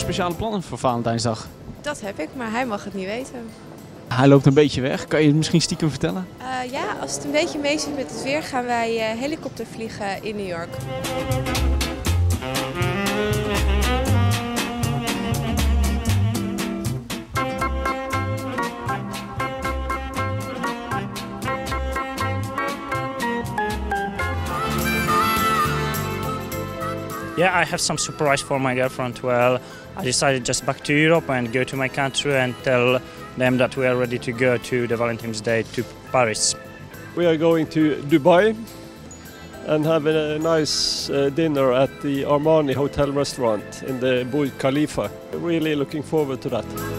speciale plannen voor Valentijnsdag? Dat heb ik, maar hij mag het niet weten. Hij loopt een beetje weg. Kan je het misschien stiekem vertellen? Uh, ja, als het een beetje mee zit met het weer gaan wij uh, helikopter vliegen in New York. Yeah, I have some surprise for my girlfriend. Well, I decided just back to Europe and go to my country and tell them that we are ready to go to the Valentine's Day to Paris. We are going to Dubai and have a nice uh, dinner at the Armani Hotel restaurant in the Burj Khalifa. Really looking forward to that.